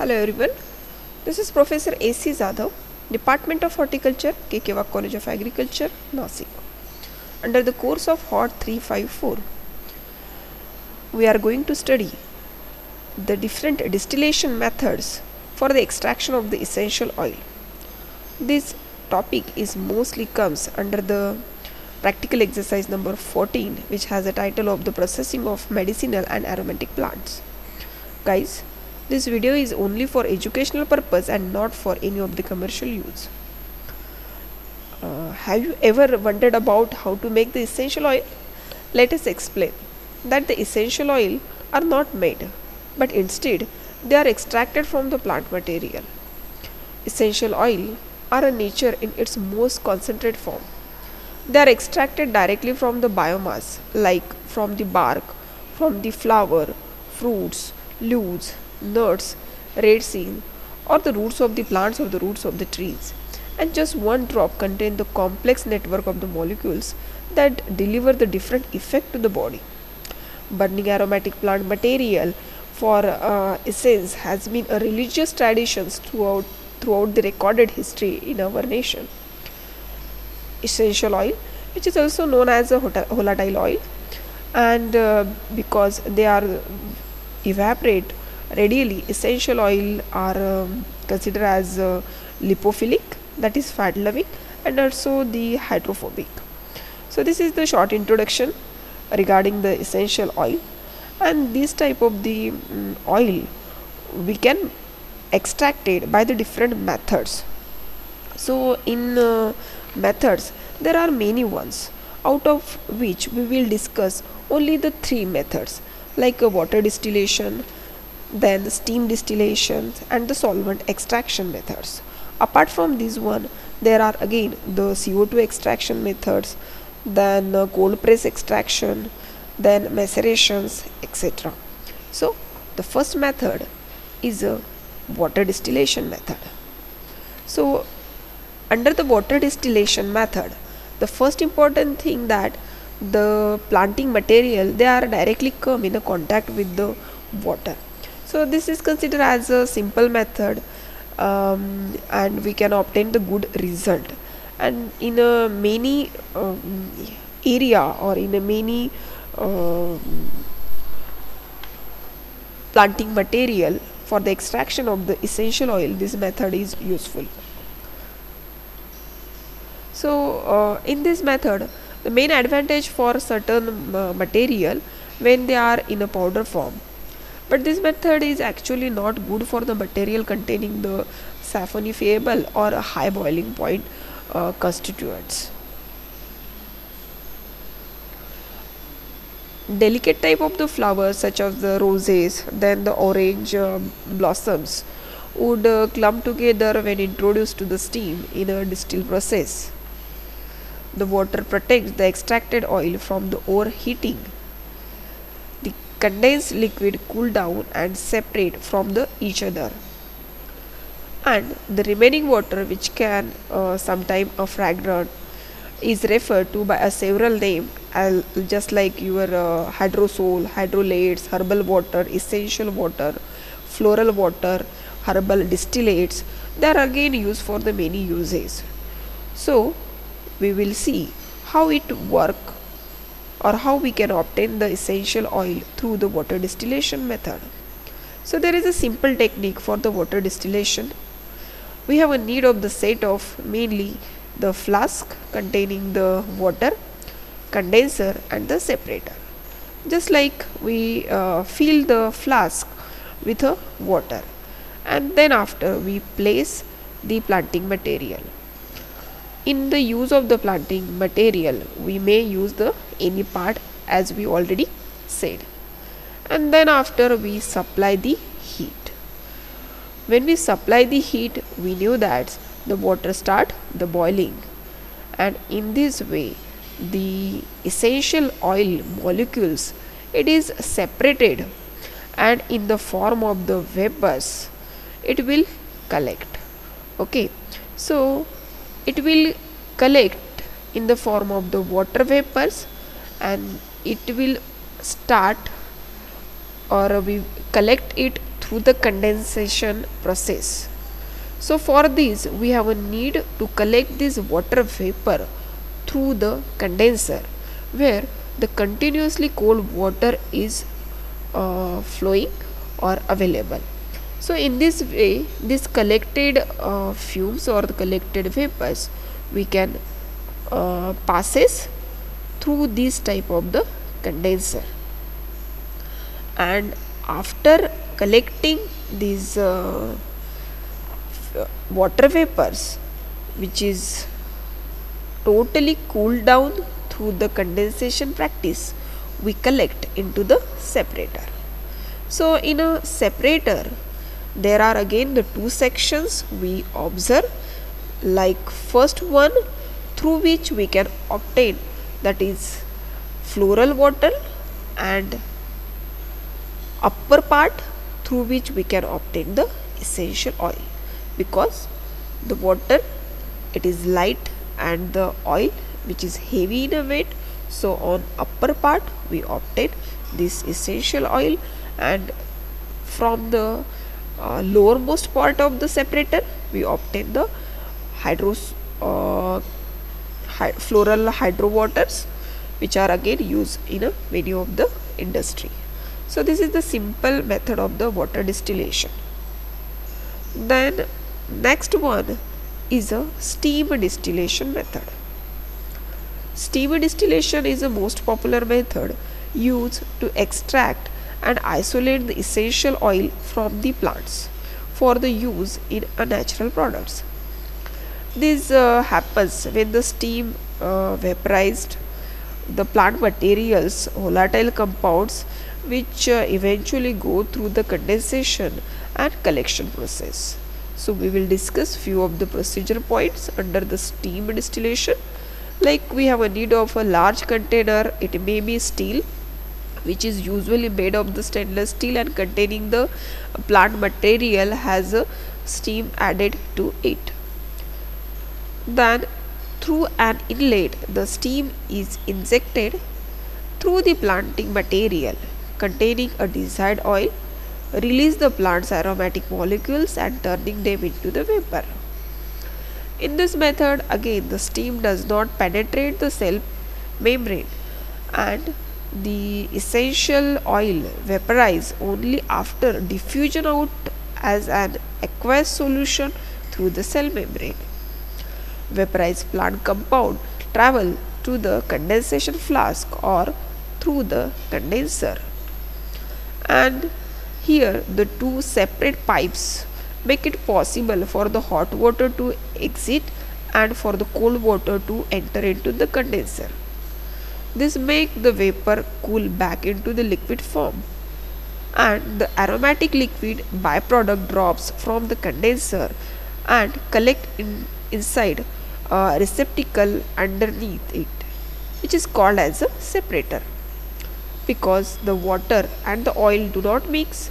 Hello everyone. This is Professor A.C. Jadhav, Department of Horticulture, KK College of Agriculture, Nashik. Under the course of HOT 354, we are going to study the different distillation methods for the extraction of the essential oil. This topic is mostly comes under the practical exercise number 14 which has a title of the processing of medicinal and aromatic plants. Guys, this video is only for educational purpose and not for any of the commercial use. Uh, have you ever wondered about how to make the essential oil? Let us explain that the essential oil are not made but instead they are extracted from the plant material. Essential oil are a nature in its most concentrated form. They are extracted directly from the biomass like from the bark, from the flower, fruits, leaves, nuts, resin or the roots of the plants or the roots of the trees. And just one drop contains the complex network of the molecules that deliver the different effect to the body. Burning aromatic plant material for uh, essence has been a religious tradition throughout throughout the recorded history in our nation. Essential oil, which is also known as a volatile oil, and uh, because they are evaporate readily, essential oil are um, considered as uh, lipophilic, that is fat loving, and also the hydrophobic. So this is the short introduction regarding the essential oil, and this type of the um, oil we can extract it by the different methods so in uh, methods there are many ones out of which we will discuss only the three methods like uh, water distillation then the steam distillation and the solvent extraction methods apart from this one there are again the co2 extraction methods then cold press extraction then macerations etc so the first method is a water distillation method. So under the water distillation method the first important thing that the planting material they are directly come in a contact with the water. So this is considered as a simple method um, and we can obtain the good result. And in a many um, area or in a many uh, planting material for the extraction of the essential oil this method is useful. So uh, in this method the main advantage for certain uh, material when they are in a powder form but this method is actually not good for the material containing the saponifiable or high boiling point uh, constituents. Delicate type of the flowers such as the roses then the orange uh, blossoms would uh, clump together when introduced to the steam in a distill process. The water protects the extracted oil from the overheating condensed liquid cool down and separate from the each other and the remaining water which can uh, sometime a fragrant is referred to by a several name just like your uh, hydrosol, hydrolates, herbal water, essential water, floral water, herbal distillates. They are again used for the many uses. So we will see how it work or how we can obtain the essential oil through the water distillation method. So there is a simple technique for the water distillation. We have a need of the set of mainly the flask containing the water condenser and the separator just like we uh, fill the flask with a water and then after we place the planting material in the use of the planting material we may use the any part as we already said. And then after we supply the heat. When we supply the heat we knew that the water start the boiling. And in this way the essential oil molecules it is separated. And in the form of the vapors it will collect. Okay. So it will collect in the form of the water vapors and it will start or we collect it through the condensation process. So for this we have a need to collect this water vapor through the condenser where the continuously cold water is uh, flowing or available. So in this way this collected uh, fumes or the collected vapors we can uh, passes through this type of the condenser. And after collecting these uh, water vapors which is totally cooled down through the condensation practice we collect into the separator. So in a separator there are again the two sections we observe like first one through which we can obtain that is floral water and upper part through which we can obtain the essential oil because the water it is light and the oil which is heavy in a weight so on upper part we obtain this essential oil and from the uh, lowermost part of the separator we obtain the hydros uh, hy floral hydro waters which are again used in a many of the industry. So this is the simple method of the water distillation. Then next one is a steam distillation method. Steam distillation is the most popular method used to extract and isolate the essential oil from the plants for the use in a natural products. This uh, happens when the steam uh, vaporized the plant materials, volatile compounds which uh, eventually go through the condensation and collection process. So we will discuss few of the procedure points under the steam distillation like we have a need of a large container it may be steel which is usually made of the stainless steel and containing the plant material has a steam added to it. Then through an inlet the steam is injected through the planting material containing a desired oil release the plant's aromatic molecules and turning them into the vapor. In this method again the steam does not penetrate the cell membrane and the essential oil vaporize only after diffusion out as an aqueous solution through the cell membrane. Vaporized plant compound travel to the condensation flask or through the condenser. And here the two separate pipes make it possible for the hot water to exit and for the cold water to enter into the condenser. This make the vapor cool back into the liquid form. And the aromatic liquid byproduct drops from the condenser and collect in, inside a receptacle underneath it which is called as a separator. Because the water and the oil do not mix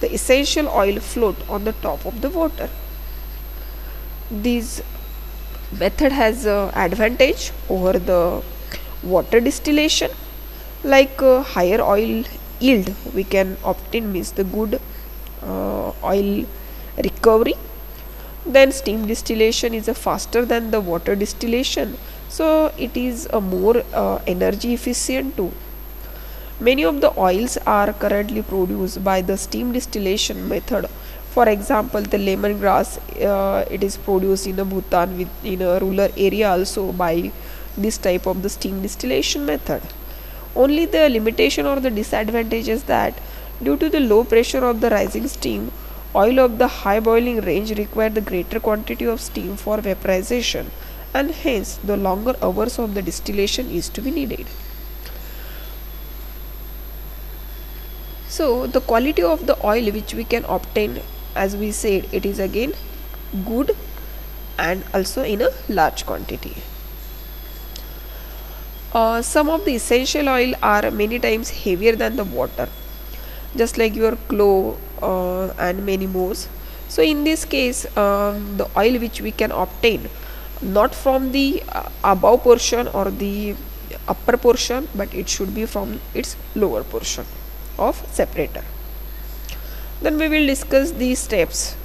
the essential oil float on the top of the water. This method has a advantage over the water distillation like uh, higher oil yield we can obtain means the good uh, oil recovery. Then steam distillation is a faster than the water distillation so it is a more uh, energy efficient too. Many of the oils are currently produced by the steam distillation method. For example the lemongrass uh, it is produced in a bhutan with in a rural area also by this type of the steam distillation method. Only the limitation or the disadvantage is that due to the low pressure of the rising steam, oil of the high boiling range require the greater quantity of steam for vaporization and hence the longer hours of the distillation is to be needed. So the quality of the oil which we can obtain as we said it is again good and also in a large quantity. Uh, some of the essential oil are many times heavier than the water just like your clove uh, and many more so in this case um, the oil which we can obtain not from the uh, above portion or the upper portion but it should be from its lower portion of separator. Then we will discuss these steps.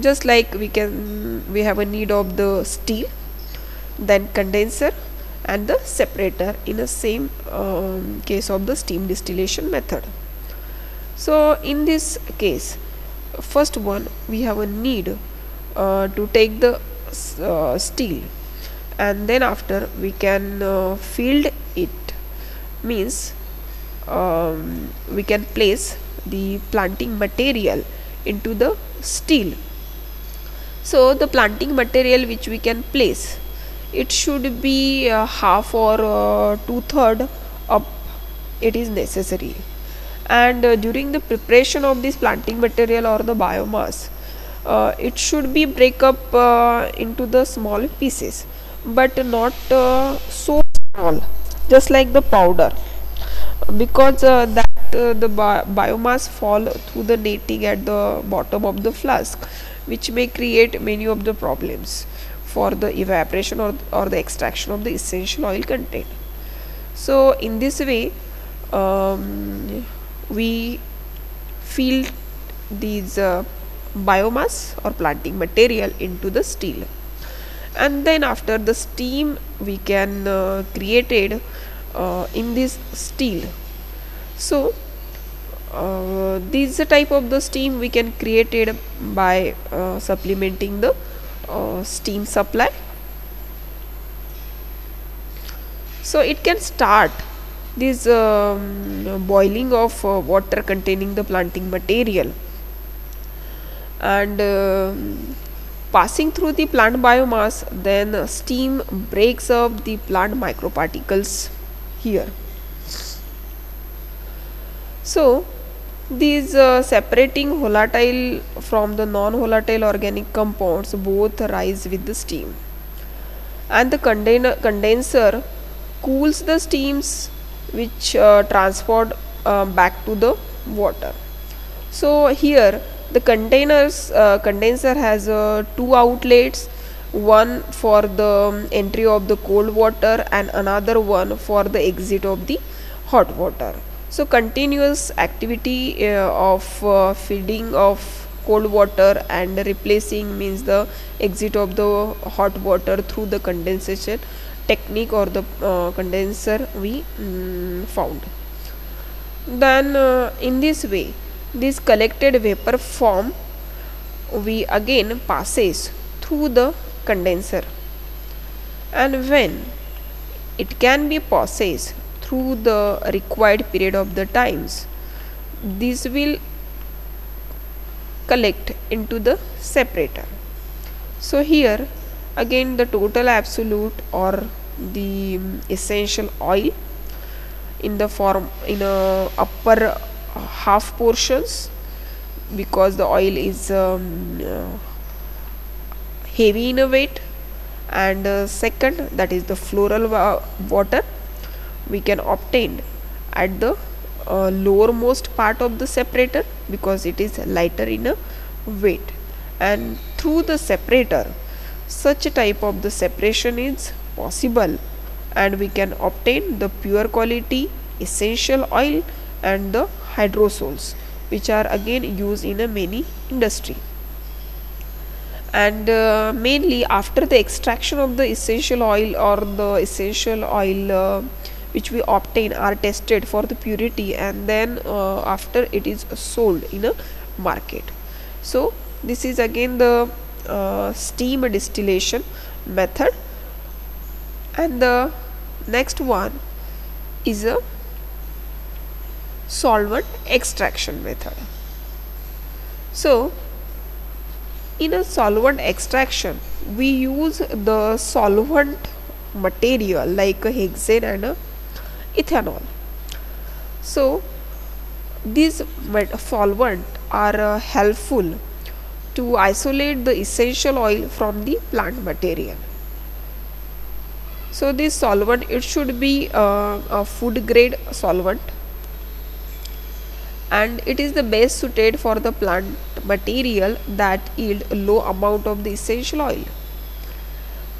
Just like we can we have a need of the steel then condenser and the separator in the same um, case of the steam distillation method. So in this case first one we have a need uh, to take the uh, steel. And then after we can uh, field it. Means um, we can place the planting material into the steel. So the planting material which we can place it should be uh, half or uh, two third up. It is necessary. And uh, during the preparation of this planting material or the biomass uh, it should be break up uh, into the small pieces but not uh, so small just like the powder. Because that the bi biomass fall through the netting at the bottom of the flask which may create many of the problems for the evaporation or, or the extraction of the essential oil content. So in this way um, we fill these uh, biomass or planting material into the steel. And then after the steam we can uh, created uh, in this steel. So uh, this the type of the steam we can created by uh, supplementing the uh, steam supply. So it can start this um, boiling of uh, water containing the planting material and uh, passing through the plant biomass then steam breaks up the plant microparticles here. So these uh, separating volatile from the non-volatile organic compounds both rise with the steam. And the condenser cools the steams which uh, transport uh, back to the water. So here the containers uh, condenser has uh, two outlets one for the entry of the cold water and another one for the exit of the hot water so continuous activity uh, of uh, feeding of cold water and replacing means the exit of the hot water through the condensation technique or the uh, condenser we um, found. Then uh, in this way this collected vapor form we again passes through the condenser. And when it can be processed through the required period of the times. This will collect into the separator. So here again the total absolute or the essential oil in the form in a upper half portions because the oil is um, uh, heavy in a weight and uh, second that is the floral wa water we can obtain at the uh, lowermost part of the separator because it is lighter in a weight. And through the separator such a type of the separation is possible. And we can obtain the pure quality essential oil and the hydrosols which are again used in a many industry. And uh, mainly after the extraction of the essential oil or the essential oil uh, which we obtain are tested for the purity and then uh, after it is sold in a market. So this is again the uh, steam distillation method. And the next one is a solvent extraction method. So in a solvent extraction we use the solvent material like a hexane and a ethanol. So these solvent are uh, helpful to isolate the essential oil from the plant material. So this solvent it should be uh, a food grade solvent and it is the best suited for the plant material that yield low amount of the essential oil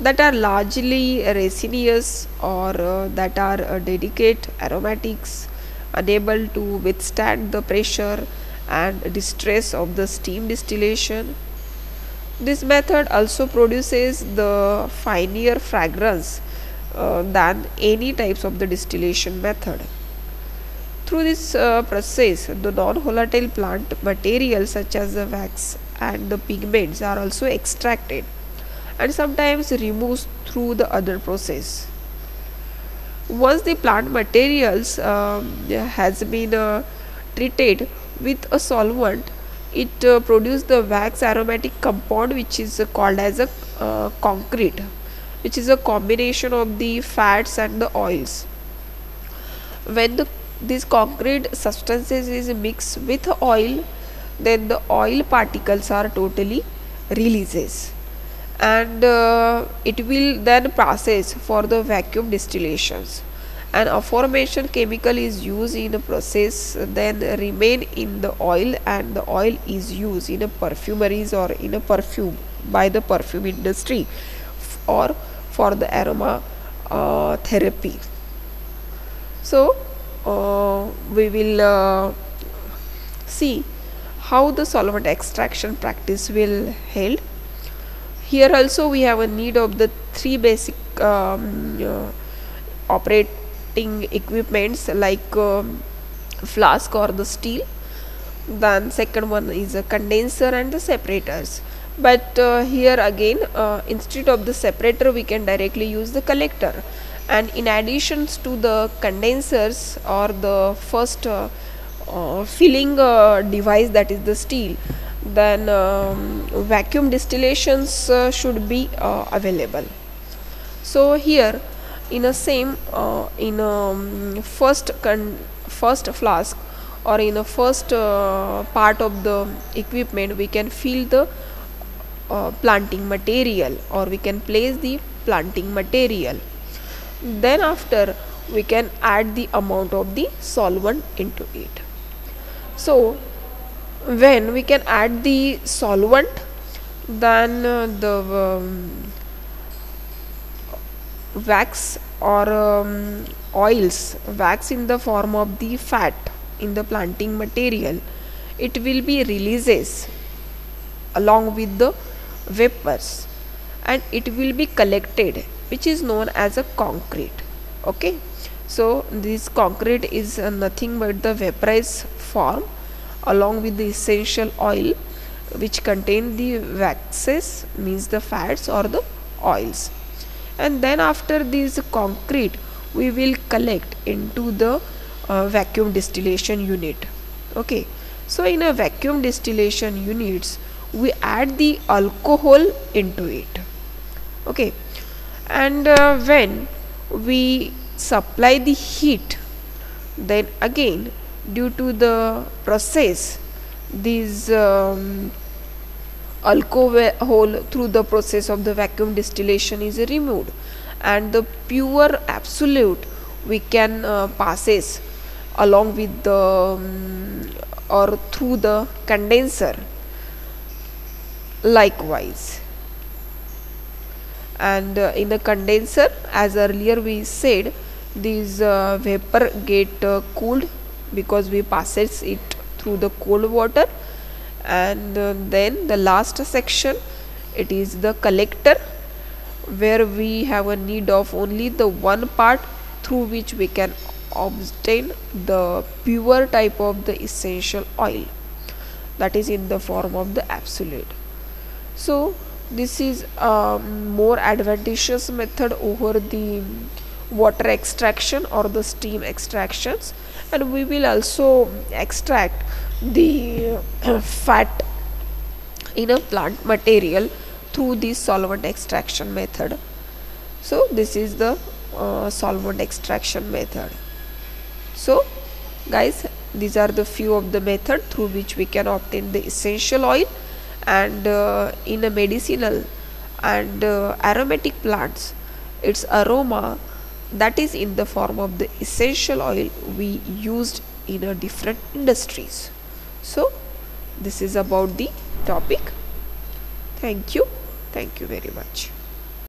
that are largely resinous or uh, that are uh, delicate aromatics unable to withstand the pressure and distress of the steam distillation. This method also produces the finer fragrance uh, than any types of the distillation method. Through this uh, process, the non-volatile plant materials such as the wax and the pigments are also extracted and sometimes removed through the other process. Once the plant materials um, has been uh, treated with a solvent, it uh, produces the wax aromatic compound which is uh, called as a uh, concrete which is a combination of the fats and the oils. When the these concrete substances is mixed with oil then the oil particles are totally releases and uh, it will then process for the vacuum distillations. An aforementioned chemical is used in a process then remain in the oil and the oil is used in a perfumeries or in a perfume by the perfume industry or for the aroma uh, therapy. So uh, we will uh, see how the solvent extraction practice will held here also we have a need of the three basic um, uh, operating equipments like um, flask or the steel. Then second one is a condenser and the separators. But uh, here again uh, instead of the separator we can directly use the collector. And in addition to the condensers or the first uh, uh, filling uh, device that is the steel then um, vacuum distillations uh, should be uh, available. So here in a same uh, in a um, first first flask or in a first part of the equipment we can fill the planting material or we can place the planting material. Then after we can add the amount of the solvent into it. So when we can add the solvent then uh, the um, wax or um, oils wax in the form of the fat in the planting material it will be releases along with the vapors and it will be collected which is known as a concrete okay? So this concrete is uh, nothing but the vaporized form along with the essential oil which contain the waxes means the fats or the oils. And then after this concrete we will collect into the uh, vacuum distillation unit. Okay. So in a vacuum distillation units we add the alcohol into it. Okay. And uh, when we supply the heat then again due to the process these um, alcohol through the process of the vacuum distillation is removed. And the pure absolute we can uh, passes along with the um, or through the condenser likewise. And uh, in the condenser as earlier we said these uh, vapor get uh, cooled because we passes it through the cold water. And uh, then the last section it is the collector where we have a need of only the one part through which we can obtain the pure type of the essential oil. That is in the form of the absolute. So this is a more advantageous method over the water extraction or the steam extractions and we will also extract the uh, fat in a plant material through the solvent extraction method. So this is the uh, solvent extraction method. So guys these are the few of the method through which we can obtain the essential oil and uh, in a medicinal and uh, aromatic plants its aroma that is in the form of the essential oil we used in a different industries. So this is about the topic. Thank you. Thank you very much